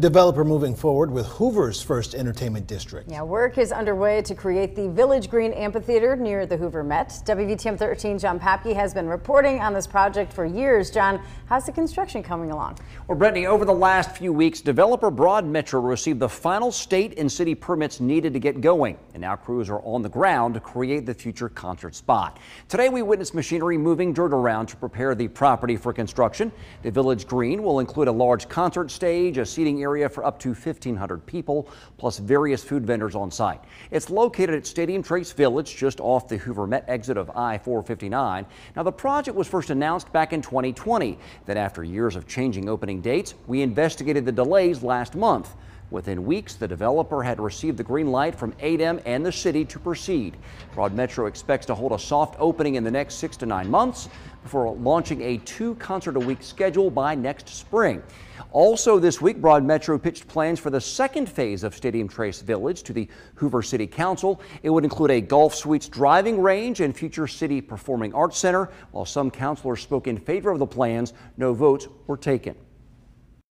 Developer moving forward with Hoover's first entertainment district. Yeah, work is underway to create the Village Green Amphitheater near the Hoover Met. WVTM 13 John Papke has been reporting on this project for years. John, how's the construction coming along? Well, Brittany, over the last few weeks, developer Broad Metro received the final state and city permits needed to get going. And now crews are on the ground to create the future concert spot. Today, we witnessed machinery moving dirt around to prepare the property for construction. The Village Green will include a large concert stage, a seating area for up to 1,500 people, plus various food vendors on site. It's located at Stadium Trace Village, just off the Hoover Met exit of I-459. Now, the project was first announced back in 2020. Then after years of changing opening dates, we investigated the delays last month. Within weeks, the developer had received the green light from ADEM and the city to proceed. Broad Metro expects to hold a soft opening in the next six to nine months before launching a two concert a week schedule by next spring. Also this week, Broad Metro pitched plans for the second phase of Stadium Trace Village to the Hoover City Council. It would include a golf suites driving range and future city performing arts center. While some councilors spoke in favor of the plans, no votes were taken.